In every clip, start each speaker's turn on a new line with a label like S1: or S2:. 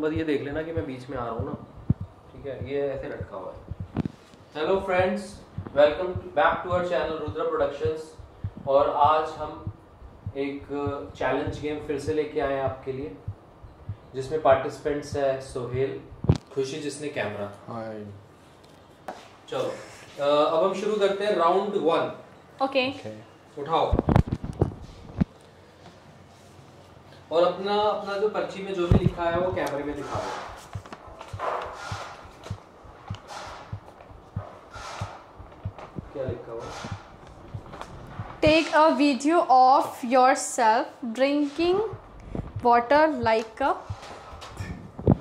S1: बस ये देख लेना कि मैं बीच में आ रहा हूँ ना। ठीक है ये ऐसे लटका हुआ है। Hello friends welcome back to our channel Rudra productions और आज हम एक चैलेंज गेम फिर से लेके आए हैं आपके लिए जिसमें पार्टिसिपेंट्स है सोहेल खुशी जिसने कैमरा
S2: हाय
S1: चलो अब हम शुरू करते हैं राउंड वन
S3: ओके
S2: ओके
S1: उठाओ। और अपना अपना जो पर्ची में जो भी लिखा है वो कैमरे में दिखा दो। क्या लिखा हुआ?
S3: Take a video of yourself drinking water like a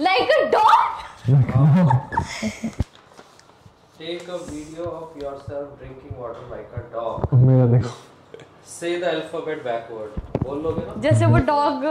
S3: like a dog
S1: take a video of yourself drinking water like a dog
S2: मेरा देखो।
S1: से द अल्फ़ाबेट बैकवर्ड बोल लोगे ना?
S3: जैसे वो डॉग।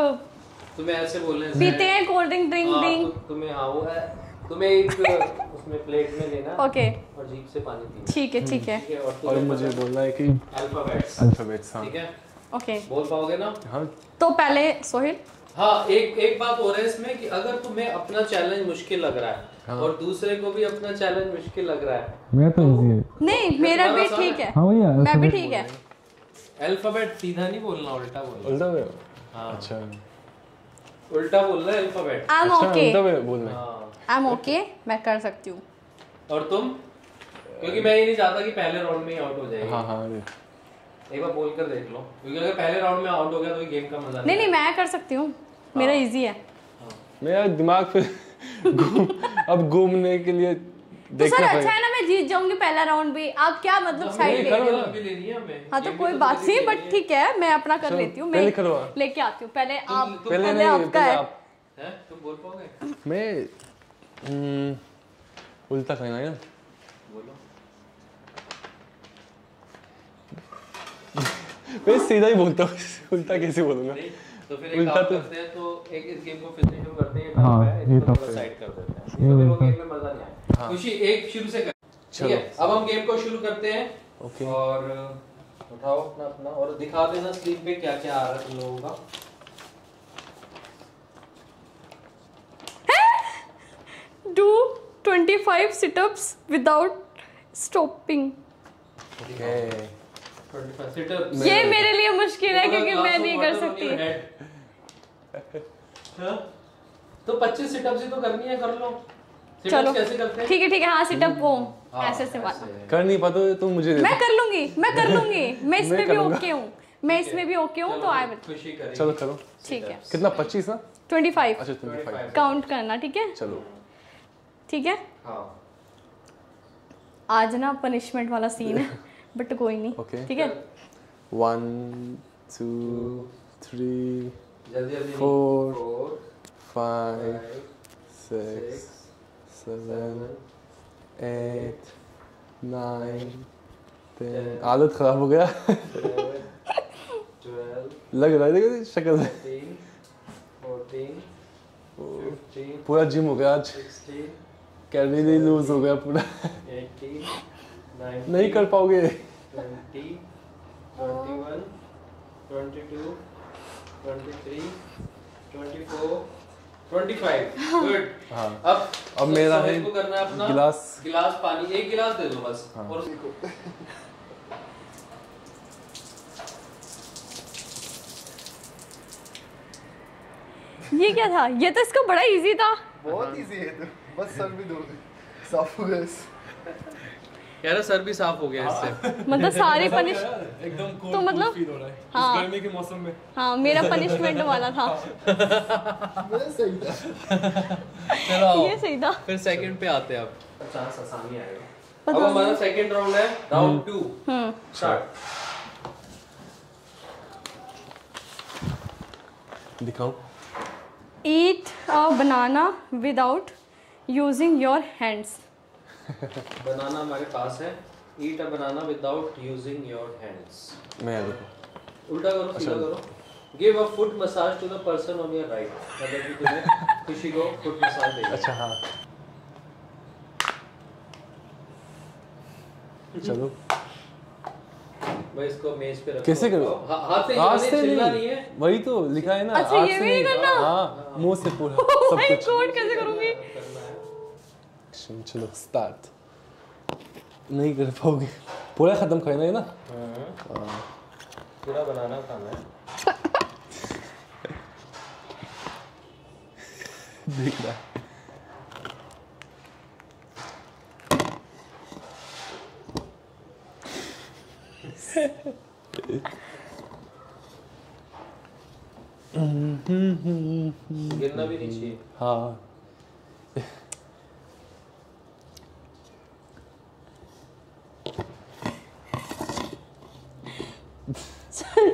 S1: तुम्हें ऐसे बोलने से
S3: पीते हैं कोल्ड ड्रिंक ड्रिंक
S1: हाँ,
S3: ड्रिंक
S1: तो तुम्हें हाँ वो है। तुम्हें एक उसमें प्लेट में लेना है
S3: ओके।
S1: और जीप से पानी पीना।
S3: ठीक है ठीक है।
S1: और
S2: और मुझे बोलना है कि
S1: अल्फाबेट्स
S2: अल्फाबेट्स हाँ।
S1: ठीक है?
S3: ओके।
S1: बोल पाओगे ना?
S2: हाँ।
S3: तो पहले सोहिल।
S1: हाँ एक एक बात हो रहा है इसमें कि अगर तुम्हें अपना चैलेंज मुश्किल लग रहा है
S2: हाँ।
S1: और दूसरे को भी अपना चैलेंज मुश्किल लग रहा है
S4: मेरा तो इजी है।
S3: नहीं मेरा भी ठीक है।
S4: हाँ। भैया
S3: मैं भी ठीक है।
S1: अल्फ़ाबेट सीधा नहीं बोलना उल्टा बोलना।
S2: उल्टा वे
S1: हाँ।
S2: अच्छा।
S1: उल्टा बोलना है अल्फ़ाबेट
S3: आई एम
S2: अच्छा
S3: ओके
S2: उल्टा वे बोलना हाँ।
S3: आई एम ओके मैं कर सकती हूँ।
S1: और तुम? क्योंकि मैं ये नहीं चाहता कि पहले राउंड में ही आउट हो जाएगी
S2: हाँ हाँ ये।
S1: एक बार बोल कर देख लो। क्योंकि अगर पहले राउंड में आउट हो गया तो गेम का मज़ा
S3: नहीं नहीं मैं कर सकती हूँ। मेरा इजी है।
S2: मेरा दिमाग फिर अब घूमने के लिए
S3: तो सर
S2: देखना
S3: अच्छा
S2: पड़ेगा
S3: है ना मैं जीत जाऊँगी पहला राउंड भी। आप क्या मतलब साइड ले रहे हो?
S1: है
S3: हाँ तो कोई
S1: तो
S3: बात नहीं बट ठीक है मैं अपना कर लेती हूँ। मैं लेके आती हूँ। पहले आप
S2: पहले
S3: आपका है।
S1: तुम बोल पाओगे?
S2: मैं हम्म, उल्टा कहना है
S1: बोलो।
S2: मैं सीधा ही बोलता हूँ उल्टा कैसे बोलूँगा?
S1: तो फिर एक
S2: उल्टा
S1: काम
S2: तो-
S1: करते हैं तो एक इस गेम को फिर से शुरू करते हैं
S4: हाँ, ये तो
S1: साइड कर देते हैं। तो फिर वो
S4: तो-
S1: गेम में मज़ा नहीं आएगा
S2: हाँ।
S1: खुशी एक शुरू से ठीक
S2: चलो।
S1: है अब हम गेम को शुरू करते हैं।
S2: ओके
S1: और उठाओ अपना अपना। और दिखा देना स्क्रीन पे क्या क्या आ रहा है तुम लोगों का।
S3: Do 25 situps without stopping
S2: okay
S3: ये मेरे लिए मुश्किल है क्योंकि मैं नहीं कर सकती।
S1: हाँ? तो 25 सिटअप्स ही तो करनी है कर लो।
S3: चलो।
S1: सिटअप्स कैसे करते हैं
S3: ठीक है ठीक है हाँ सिटअप वो
S1: हाँ,
S3: ऐसे से बात।
S2: कर नहीं पाते तो मुझे
S3: मैं कर लूँगी मैं कर लूँगी मैं इसमें भी ओके हूँ। मैं इसमें भी ओके हूँ
S1: चलो,
S3: तो आई विल
S1: खुशी
S2: चलो करो।
S3: ठीक है।
S2: कितना पच्चीस ना?
S3: 25
S2: अच्छा ट्वेंटी फाइव
S3: काउंट करना ठीक है?
S2: चलो।
S3: ठीक है?
S1: हाँ।
S3: आज ना पनिशमेंट वाला सीन है बट कोई नहीं। ठीक है?
S2: One two three.
S1: Four
S2: five
S1: five
S2: six seven eight nine ten आदत खराब हो गया लग रहा है देखो शक्ल से पूरा जिम हो गया आज कैलोरी लूज हो गया पूरा नहीं कर पाओगे
S1: twenty twenty one twenty two twenty three twenty four good
S2: हाँ।
S1: अब
S2: अब मेरा है
S1: करना अपना
S2: गिलास।
S1: गिलास पानी एक गिलास दे दो बस
S2: हाँ।
S1: और
S3: ये क्या था? ये तो इसका बड़ा इजी था।
S5: बहुत इजी है तो। बस सर भी दो। साफ़ हो गया
S1: यार सर भी साफ़ हो गया इससे।
S3: मतलब सारे पनिश
S2: एकदम
S3: तो मतलब
S2: फील हो रहा है।
S3: हाँ।
S2: गर्मी के मौसम में।
S3: हाँ मेरा पनिशमेंट वाला था।
S5: सही था।
S1: चलो
S3: ये सही था।
S1: फिर सेकंड पे आते हैं अब। चांस आसानी आएगा अब हमारा सेकंड राउंड है। राउंड टू स्टार्ट
S2: दिखाऊँ
S3: eat a banana without using your hands
S1: banana हमारे पास है। Eat a banana without using your hands
S2: मैं देखो।
S1: उल्टा करो सीधा करो। Give a foot massage to the person on your right मतलब कि तुम्हें खुशी को फुट मसाज देगा
S2: अच्छा हाँ। चलो।
S1: भाई इसको मेज पे रखो
S2: कैसे करो?
S1: हाथ से
S2: हाथ से नहीं।
S1: है।
S2: वही तो लिखा है ना
S3: अच्छा, ये भी करना?
S2: हाँ मुँह से पूरा सब कुछ।
S3: कैसे
S1: है
S2: Action, चलो स्टार्ट नहीं कर पाओगे पूरा खत्म करना है ना
S1: हाँ। पूरा बनाना खाना है
S2: देख रहा है
S1: गिरना भी नहीं चाहिए
S2: हाँ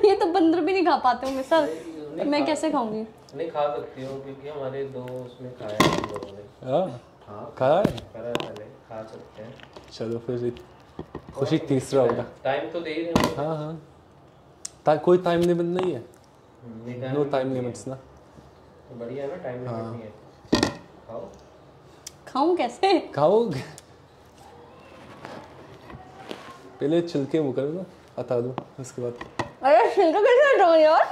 S3: ये तो बंदर भी नहीं खा पाते होंगे सर? मैं कैसे खाऊँगी?
S1: नहीं खा सकती हो क्योंकि हमारे दो उसमें खाया है हम लोगों ने।
S2: हाँ?
S1: हाँ।
S2: कहा है?
S1: करा पहले खा सकते हैं।
S2: चलो फिर खुशी तीसरा होगा।
S1: टाइम तो दे ही रहे हैं।
S2: हाँ हाँ। ता, कोई टाइम लिमिट नहीं है? नो टाइम लिमिट्स ना।
S1: तो बढ़िया है ना टाइम
S2: हाँ।
S1: लिमिट नहीं है। खाओ।
S3: खाऊं कैसे?
S2: खाओगे? पहले छिलके वो करो ना हटा दो उसके बाद
S3: अरे छिलका कैसे हटाऊं यार?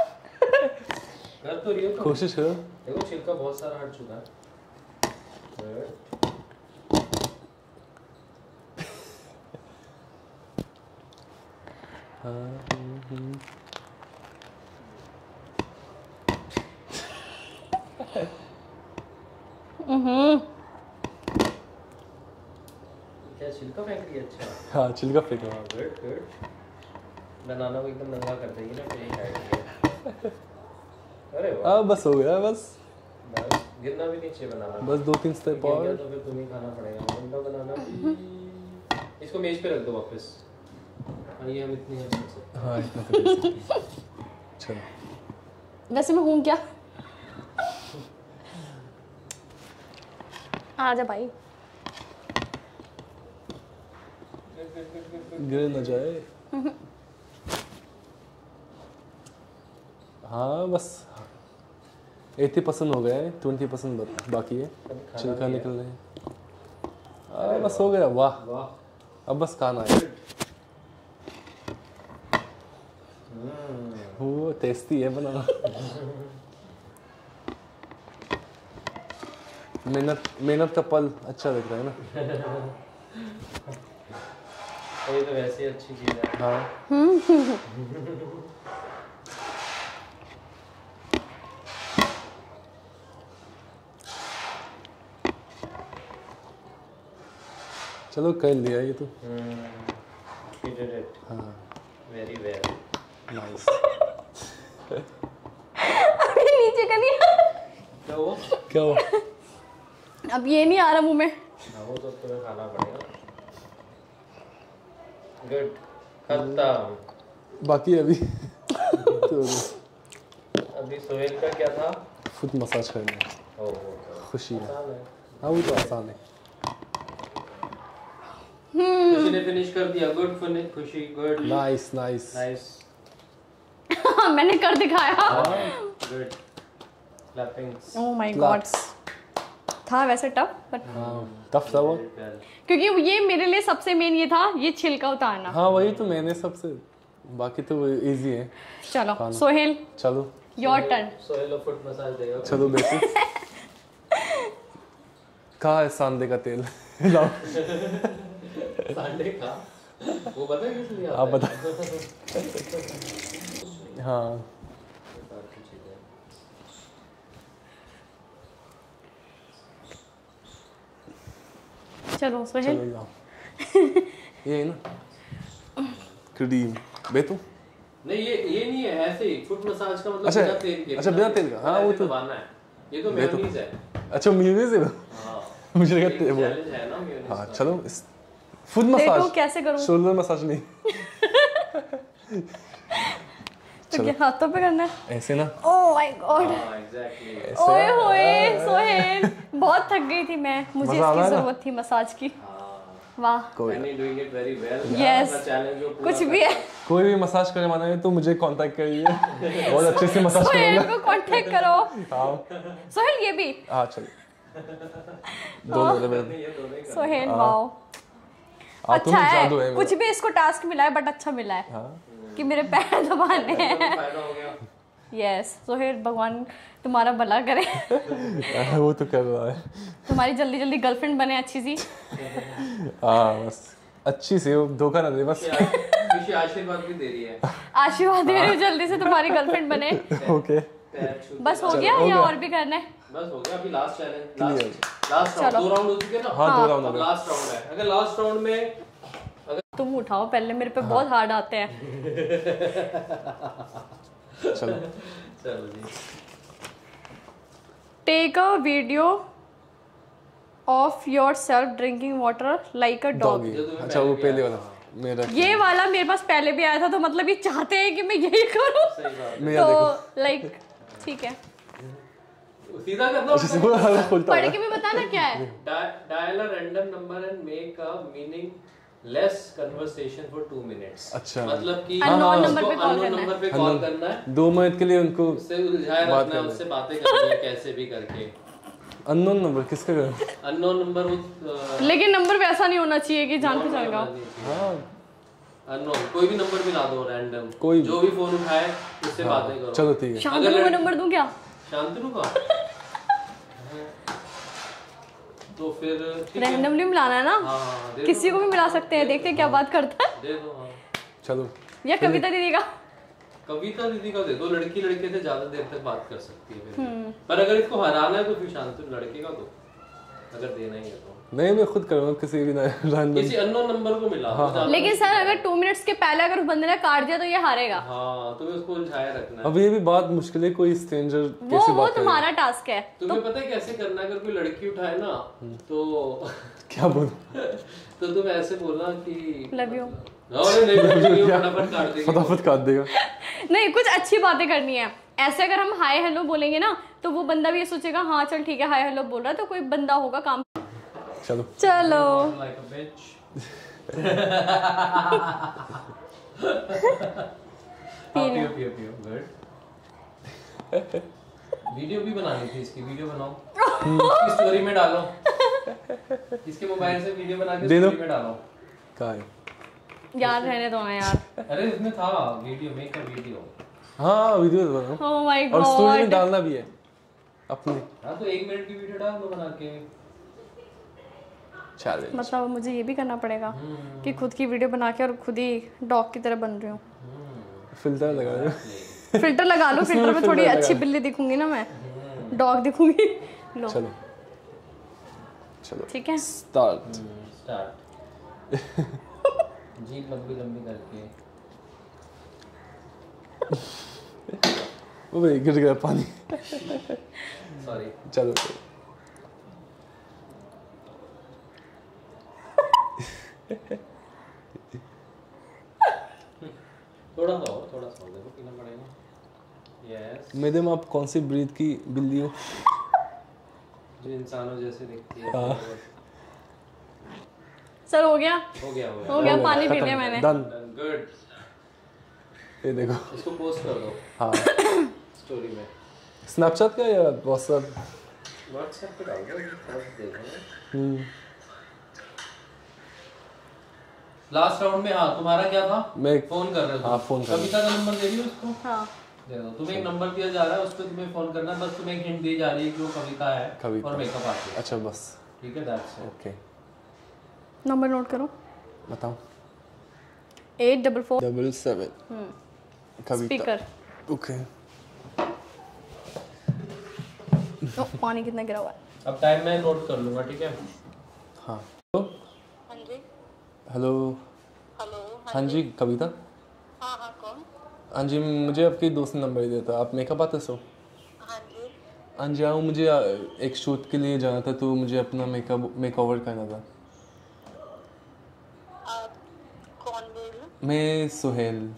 S1: कर तो रही हो।
S2: कोशिश करो।
S1: देखो छिलका बहुत सारा हट चुका है.
S3: हम्म।
S1: क्या छिलका फेंक रही है? अच्छा।
S2: हाँ छिलका फेंको
S1: हाँ। गुड गुड बनाना को एकदम नंगा कर देगी ना ये खाएँगे अरे वाह।
S2: अब बस हो गया बस।
S1: गिरना भी चाहिए बनाना
S2: बस दो तीन स्टेप और।
S1: तो फिर तुम्हें खाना पड़ेगा गंदा बनाना। इसको मेज पे रख दो वापस। हाँ ये हम इतनी हेल्प कर सकते
S2: हाँ इतना तो कर सकते हैं। चलो।
S3: वैसे मैं हूँ क्या? आ जा भाई।
S2: गिर न जाए। हाँ बस। एट्टी परसेंट हो गया है ट्वेंटी परसेंट बाकी है। छिलका। निकल रहे हैं। हाँ बस हो गया। वाह।
S1: वाह।
S2: अब बस खाना है।
S1: हम्म।
S2: वो टेस्टी है बनाना। मेहनत मेहनत का पल अच्छा लग रहा है ना।
S1: ये तो वैसे अच्छी चीज़ है।
S2: हाँ। चलो कर लिया ये तो।
S1: You did it.
S2: हाँ।
S1: Very well.
S2: नाइस
S3: अभी नीचे का नहीं
S1: क्या वो
S2: क्या हुआ?
S3: अब ये नहीं आ रहा मुँह में।
S1: हाँ वो तो तुम्हें खाना पड़ेगा। गुड खत्म.
S2: बाकी अभी तो
S1: अभी सोहेल का क्या था?
S2: फुट मसाज करना। है
S1: वो
S2: खुशी है।
S1: है।
S2: हाँ वो तो आसान है।
S1: खुशी ने फिनिश कर दिया। गुड खुशी गुड
S2: नाइस नाइस
S1: नाइस
S3: मैंने कर दिखाया।
S1: Good clapping
S3: oh my god था वैसे टफ बट
S2: हाँ टफ था वो।
S3: क्योंकि ये मेरे लिए सबसे मेन ये था ये छिलका उतारना।
S2: हाँ वही तो मैंने सबसे बाकी तो इजी है।
S3: चलो सोहेल
S2: चलो।
S3: योर टर्न
S1: सोहेल को फुट मसाज देगा
S2: चलो बेटी। कहाँ है सांडे का तेल? लाओ।
S1: सांडे का वो पता है किस लिए
S2: आप बता। हाँ।
S1: है।
S3: चलो सोहेल
S2: ये है ना? क्रीम बेतू?
S1: नहीं ये ये नहीं है ऐसे ही फुट मसाज का मतलब
S2: अच्छा,
S1: बिना तेल के
S2: अच्छा, बिना तेल का, हाँ, वो तो-
S1: दबाना है। ये तो मेयोनीज है।
S2: अच्छा म्यूज़िक है
S1: हाँ।
S2: मुझे लगा ते-
S1: challenge है ना
S2: हाँ चलो इस फुट
S3: देखो
S2: मसाज
S3: कैसे करूँ।
S2: शोल्डर मसाज नहीं.
S3: तो क्या हाथों पे करना है?
S2: ऐसे ना.
S3: ओह माय गॉड
S1: हाँ
S3: ओए होए सोहेल बहुत थक गई थी मैं. मुझे इसकी ज़रूरत थी मसाज की.
S1: हाँ.
S3: वाह.
S2: कोई
S1: any doing it very well
S3: Yes.
S1: Challenge जो पूरा
S3: कुछ भी है.
S2: कोई भी मसाज करवाना है तो मुझे कांटेक्ट करिए. बहुत अच्छे से मसाज
S3: सोहेल को कांटेक्ट करो.
S2: हाँ.
S3: सोहेल ये भी.
S2: हाँ चलिए. दोनों
S1: ही
S3: सोहेल
S2: हाँ।
S3: वाओ. अच्छा
S2: है
S3: है कुछ भी इसको टास्क मिला है बट अच्छा मिला है
S2: हाँ।
S3: कि मेरे पैर दबाने हैं।
S1: तो फ़ायदा हो गया।
S3: यस सोहेल भगवान तुम्हारा भला करे।
S2: वो तो कर रहा है।
S3: तुम्हारी जल्दी जल्दी गर्लफ्रेंड बने अच्छी सी।
S2: हाँ बस। अच्छी से वो धोखा ना दे बस।
S1: आशीर्वाद भी दे रही है।
S3: आशीर्वाद दे रही हूँ जल्दी से तुम्हारी गर्लफ्रेंड बने।
S2: ओके।
S3: बस हो गया या और भी करना है?
S1: बस हो गया अभी last challenge last last round दो राउंड हो चुके ना?
S2: हाँ दो राउंड हो
S1: अब
S2: गए।
S1: लास्ट राउंड है। अगर लास्ट राउंड में
S3: तुम उठाओ पहले मेरे पे हाँ। बहुत हार्ड आते हैं।
S2: चलो।
S1: चलो जी।
S3: Take a video of yourself drinking water like a dog
S2: अच्छा वो
S1: पहले
S2: वाला। मेरा
S3: ये वाला मेरे पास पहले भी आया था तो मतलब ये चाहते हैं कि मैं यही करूँ? तो लाइक ठीक है।
S1: सीधा करना
S3: पढ़ के भी बताना क्या है?
S1: Dial a random number and make a meaningless conversation for two minutes
S2: अच्छा।
S1: मतलब कि हाँ,
S3: number
S1: उसको
S3: पे
S1: unknown
S3: करना है।
S1: number पे कॉल करना है।
S2: दो मिनट के लिए उनको
S1: उससे उलझाए रखना है उससे बातें करनी है कैसे भी करके।
S2: अननोन नंबर किसका कर
S1: अननोन नंबर
S3: लेकिन नंबर वैसा नहीं होना चाहिए कि जान पहचान का।
S2: हाँ।
S1: अननोन कोई भी नंबर मिला दो रैंडम
S2: कोई
S1: जो भी। फ़ोन उठाए उससे बातें करो।
S2: चलो ठीक है।
S1: अगर लड़-
S3: नंबर दूँ क्या?
S1: शांतनु का? तो फिर
S3: रैंडमली मिलाना है ना?
S1: हाँ हाँ,
S3: किसी को भी मिला सकते हैं देखते हैं क्या बात करता है।
S1: दे दो हाँ।
S2: चलो।
S3: या कविता दीदी का।
S1: कविता दीदी का दे दो लड़की लड़के से ज़्यादा देर तक बात कर सकती है
S3: हम्म।
S1: पर अगर इसको हराना है तो फिर शांतनु लड़के का दो अगर देना ही है तो।
S2: नहीं मैं खुद करूँगा किसी भी रैंडम
S1: किसी अननोन नंबर को मिला
S2: हाँ,
S1: ज्यादा-
S3: लेकिन सर अगर टू मिनट्स के पहले अगर उस बंदे ने काट दिया तो ये हारेगा।
S1: हाँ तुम्हें उसको उलझाए रखना है।
S2: अब ये भी बात मुश्किल है कोई स्ट्रेंजर
S3: वो वो
S2: बात
S3: तुम्हारा टास्क है।
S1: तुम्हें पता है कैसे करना है? अगर कोई लड़की उठाए ना तो
S2: क्या बोल
S1: तो तुम ऐसे बोलना कि
S3: लव यू
S1: देगी।
S2: फटाफट काट देगा।
S3: नहीं कुछ अच्छी बातें करनी है। ऐसे अगर हम हाय हेलो बोलेंगे ना तो वो बंदा भी ये सोचेगा हाँ चल ठीक है हाय हेलो बोल रहा है तो कोई बंदा होगा काम
S2: चलो।
S3: चलो।
S1: Like a bitch. हाँ, पियो पियो पियो गुड वीडियो भी बनानी थी इसकी वीडियो बनाओ। इसकी स्टोरी में डालो। इसके मोबाइल से वीडियो बना के स्टोरी में डालो।
S2: क्या? है
S3: यार रहने दो ना यार।
S1: अरे इसमें था वीडियो मेक अ वीडियो
S2: हाँ वीडियो बनाओ।
S3: ओ माय गॉड
S2: और स्टोरी में डालना भी है अपनी।
S1: हाँ तो एक मिनट की वीडियो डाल दो बना के।
S2: चैलेंज
S3: मतलब मुझे ये भी करना पड़ेगा कि खुद की वीडियो बना के और खुद ही डॉग की तरह बन रही हूँ।
S2: फ़िल्टर लगा दो।
S3: फ़िल्टर लगा लो फ़िल्टर में थोड़ी अच्छी बिल्ली दिखूँगी ना मैं। डॉग दिखूँगी। लो।
S2: चलो। चलो।
S3: ठीक है।
S2: स्टार्ट
S1: स्टार्ट जीप लंबी लंबी करके।
S2: वो भाई गिर गया पानी।
S1: सॉरी
S2: चलो
S1: थोड़ा सा और थोड़ा सा और देखो पीना पड़ेगा यस
S2: मैडम आप कौन सी ब्रीड की बिल्ली हो?
S1: जो इंसानों जैसे दिखती है।
S2: हाँ।
S3: सर हो गया?
S1: हो गया हो गया।
S3: हो गया पानी पी लिया मैंने।
S2: डन
S1: गुड
S2: ये देखो।
S1: इसको पोस्ट कर दो।
S2: हाँ।
S1: स्टोरी में।
S2: स्नैपचैट का या व्हाट्सएप
S1: व्हाट्सएप पे डाल
S2: हम्म,
S1: लास्ट राउंड में हाँ तुम्हारा क्या था?
S2: मैं
S1: फ़ोन कर रहे हो
S2: हाँ, फ़ोन कर
S1: कविता का नंबर दे रही हो उसको?
S3: हाँ।
S1: दे दो। तुम्हें एक नंबर दिया जा रहा है उस पर तुम्हें फ़ोन करना बस तुम्हें एक हिंट दी जा रही है कि वो कविता है
S2: कविता।
S1: और मेकअप है।
S2: अच्छा बस।
S1: ठीक है दैट्स
S2: ओके
S3: नंबर नोट करो।
S2: बताओ।
S3: Eight double four
S2: double seven Kavita.
S3: Speaker
S2: okay
S3: पानी कितना गिरा हुआ है।
S1: अब टाइम मैं नोट कर लूँगा ठीक है?
S2: हाँ। हेलो
S4: हाँ
S2: हेलो
S4: हेलो
S2: हाँ जी। कविता।
S4: हाँ हाँ कौन
S2: हाँ जी मुझे आपके दोस्त ने नंबर दिया था। आप मेकअप आर्टिस्ट हो?
S4: हाँ जी।
S2: हाँ जी हाँ मुझे एक शूट के लिए जाना था तो मुझे अपना मेकअप मेकओवर करना था।
S4: आप कौन बोल रहे हो?
S2: मैं सुहेल।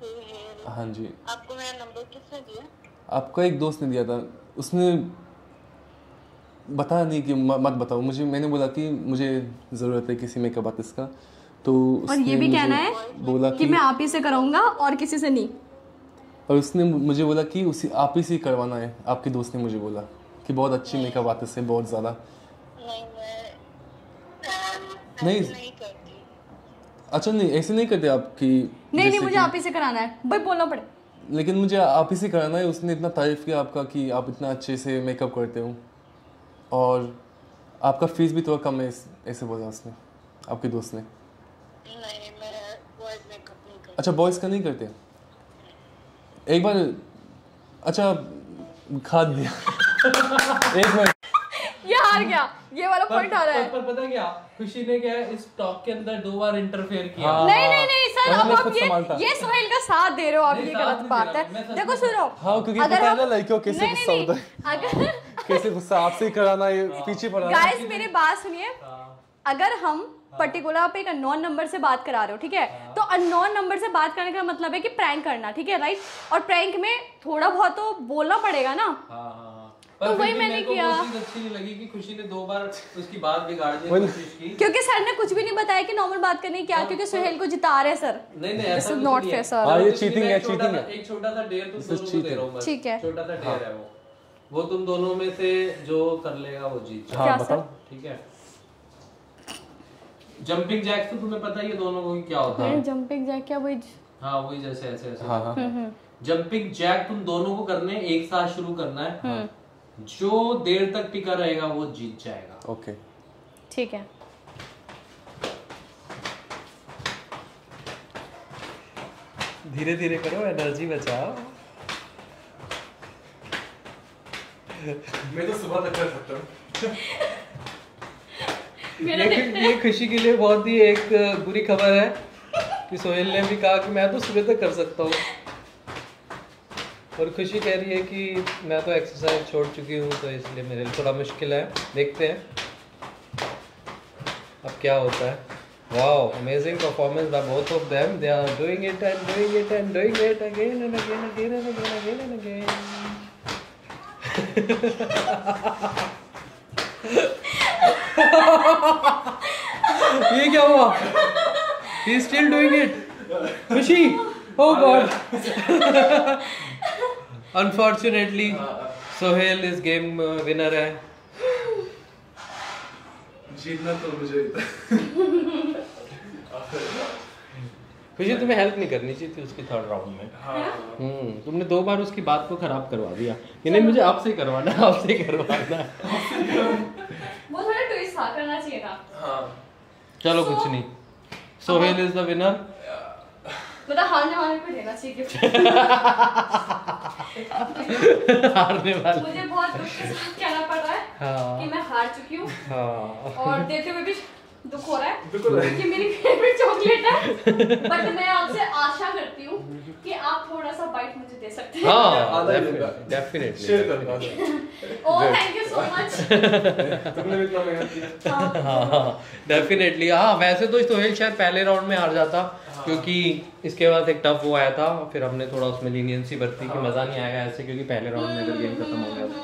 S4: सुहेल।
S2: हाँ जी।
S4: आपको मेरा नंबर किसने दिया?
S2: आपका एक दोस्त ने दिया था। उसने बता नहीं कि म- मत बताओ। मुझे मैंने बोला कि मुझे ज़रूरत है किसी मेकअप आर्टिस्ट का। तो
S3: और ये भी कहना है
S2: बोला
S3: कि
S2: कि
S3: मैं आप ही से कराऊँगा और किसी से नहीं।
S2: और उसने मुझे बोला कि उसी आप ही से करवाना है। आपके दोस्त ने मुझे बोला कि बहुत अच्छी मेकअप आर्टिस्ट है बहुत ज़्यादा।
S4: नहीं
S2: नहीं।
S4: नहीं
S2: अच्छा नहीं ऐसे नहीं करते आप कि
S3: नहीं नहीं मुझे आप ही से कराना है। भाई बोलना पड़े।
S2: लेकिन मुझे आप ही से कराना है। उसने इतना तारीफ़ किया आपका कि आप इतना अच्छे से मेकअप करते हो। और आपका फ़ीस भी थोड़ा कम है ऐसे बोला उसने आपके दोस्त ने।
S4: नहीं मैं वॉइस मेकअप नहीं करती।
S2: अच्छा बॉयज़ का नहीं करते? एक बार अच्छा खाद दिया। एक मिनट
S3: ये हार गया। ये वाला पॉइंट आ रहा है।
S1: पर पता क्या? खुशी ने क्या इस टॉक के अंदर दो बार इंटरफेयर किया।
S2: हाँ।
S3: नहीं नहीं नहीं सर अब आप ये ये सोहेल का साथ दे रहे हो आप ये गलत बात है। देखो सुनो।
S2: हाँ क्योंकि
S3: अगर
S2: पता है
S3: हम-
S2: ना लड़कियों कैसे गुस्सा होता है।
S3: अगर
S2: कैसे गुस्सा आपसे ही कराना ये पीछे पड़ा
S3: गाइस मेरी बात सुनिए।
S1: हाँ।
S3: अगर हम पर्टिकुलर आप एक अननोन नंबर से बात करा रहे हो ठीक है? तो अननोन नंबर से बात करने का मतलब है कि प्रैंक करना ठीक है राइट और प्रैंक में थोड़ा बहुत तो बोलना पड़ेगा ना।
S1: हाँ हाँ हाँ।
S3: तो वही मैंने किया।
S1: अच्छी नहीं लगी कि खुशी ने दो बार उसकी बात बिगाड़ने की कोशिश की।
S3: क्योंकि सर ने कुछ भी नहीं बताया कि नॉर्मल बात करनी क्या क्योंकि सुहेल को जिता रहे सर।
S1: नहीं नहीं ऐसा
S3: not
S1: नहीं
S3: fair,
S1: है।
S2: हाँ, ये
S1: मैं
S2: है,
S1: सा-
S2: है।
S1: एक छोटा सा डेयर तुम
S2: is
S1: दोनों को दे रहा हूँ बस।
S3: ठीक है।
S1: छोटा सा डेयर है। वो। वो तुम दोनों में से जो कर लेगा वो जीत जाएगा।
S2: हाँ
S3: क्या
S2: बताओ।
S3: सर?
S1: ठीक है। जंपिंग जैक्स तो तुम्हें पता ही है दोनों को क्या होता है
S3: जंपिंग जैक क्या वही
S1: हाँ वही जैसे ऐसे ऐसे।
S2: हाँ हाँ।
S1: जंपिंग जैक तुम दोनों को करने एक साथ शुरू करना है।
S3: हम्म।
S1: जो देर तक टिका रहेगा वो जीत जाएगा।
S2: ओके।
S3: ठीक है।
S1: धीरे धीरे करो एनर्जी बचाओ।
S2: मैं तो सुबह तक कर सकता हूँ।
S1: ये, ये खुशी के लिए बहुत ही एक बुरी खबर है कि सोहेल ने भी कहा कि मैं तो सुबह तक कर सकता हूँ। और खुशी कह रही है कि मैं तो एक्सरसाइज छोड़ चुकी हूँ तो इसलिए मेरे लिए थोड़ा मुश्किल है। देखते हैं। अब क्या होता है। Wow amazing performance by both of them they are doing it and doing it and doing it again and again again and again again ये क्या हुआ? ही स्टिल डूइंग इट खुशी oh god. अनफॉर्चुनेटली सोहेल इस game winner है.
S2: जीतना तो मुझे
S1: खुशी तुम्हें हेल्प नहीं करनी चाहिए थी उसकी थर्ड राउंड में. हम्म तुमने दो बार उसकी बात को खराब करवा दिया। कि नहीं मुझे आपसे ही करवाना। आपसे ही करवाना। है
S3: वो थोड़ा ट्विस्ट था करना चाहिए था।
S2: हाँ।
S1: चलो so, कुछ नहीं। सोहेल इज़ द विनर
S3: मतलब हारने वाले को देना चाहिए गिफ्ट
S1: हारने वाले।
S3: मुझे बहुत दुख के साथ कहना पड़ रहा है
S1: हाँ।
S3: कि मैं हार चुकी हूँ।
S1: हाँ।
S3: और देते हुए भी दुख हो रहा है कि मेरी फेवरेट चॉकलेट है। बट मैं आपसे आशा करती हूँ कि आप थोड़ा सा बाइट मुझे दे सकते हैं।
S1: हाँ
S2: ही।
S1: डेफिनेटली
S2: शेयर कर दो
S3: oh thank you so much
S2: तुमने भी इतना मेहनत किया
S1: हाँ। डेफिनेटली हाँ वैसे तो सोहेल शायद पहले राउंड में हार जाता क्योंकि इसके बाद एक टफ वो आया था फिर हमने थोड़ा उसमें लीनियंसी बरती कि मज़ा नहीं आएगा ऐसे क्योंकि पहले राउंड में अगर गेम खत्म हो गया तो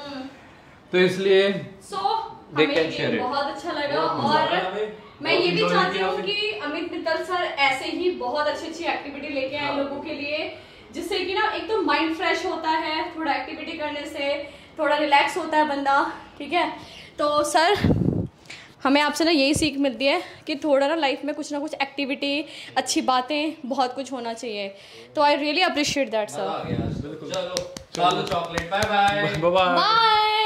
S1: तो इसलिए
S3: सो
S1: They
S3: हमें
S1: can
S3: ये बहुत अच्छा लगा और। मैं ये भी चाहती हूँ कि अमित मित्तल सर ऐसे ही बहुत अच्छी अच्छी एक्टिविटी लेके आए लोगों के लिए जिससे कि ना एक तो माइंड फ्रेश होता है थोड़ा एक्टिविटी करने से थोड़ा रिलैक्स होता है बंदा ठीक है? तो सर हमें आपसे ना यही सीख मिलती है कि थोड़ा ना लाइफ में कुछ ना कुछ एक्टिविटी अच्छी बातें बहुत कुछ होना चाहिए। तो I really appreciate that sir
S1: चलो। चलो चॉकलेट बाय
S2: बाय
S3: बाय